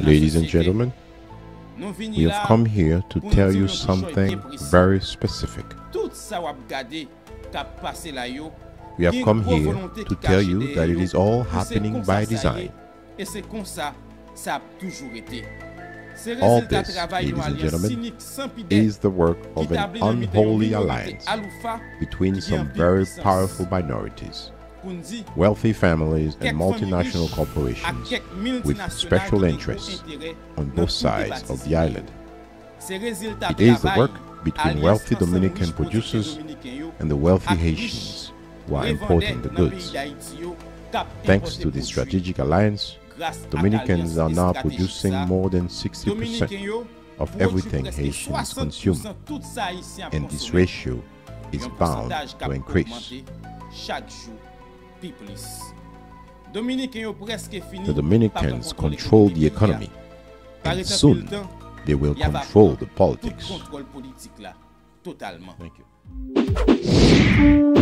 Ladies and gentlemen, we have come here to tell you something very specific. We have come here to tell you that it is all happening by design. All this, ladies and gentlemen, is the work of an unholy alliance between some very powerful minorities, wealthy families, and multinational corporations with special interests on both sides of the island. It is the work between wealthy Dominican producers and the wealthy Haitians who are importing the goods. Thanks to this strategic alliance, Dominicans are now producing more than 60% of everything Haitians consume, and this ratio is bound to increase. The Dominicans control the economy, and soon they will control the politics. Thank you.